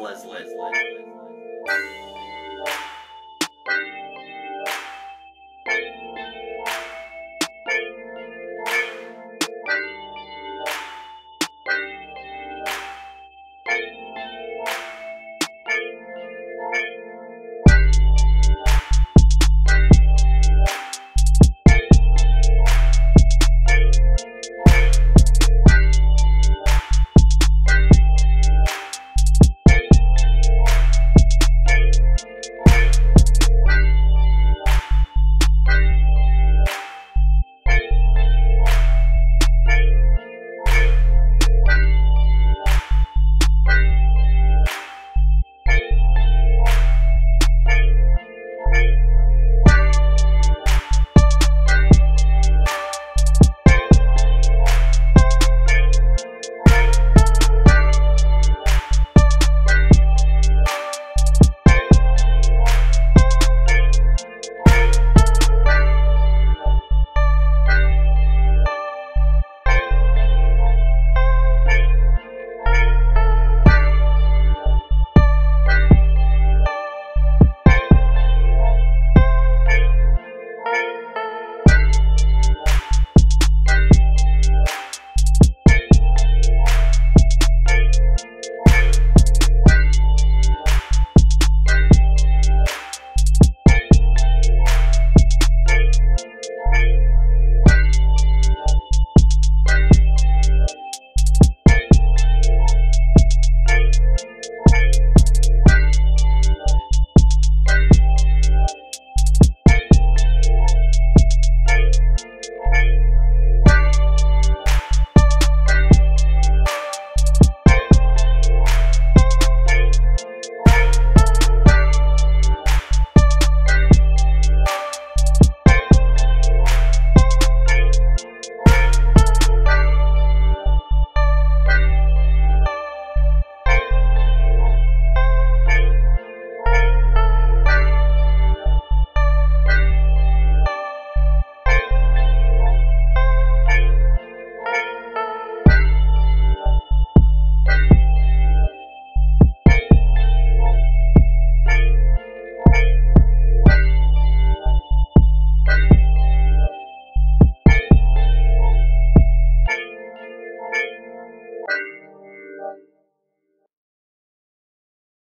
Leslie.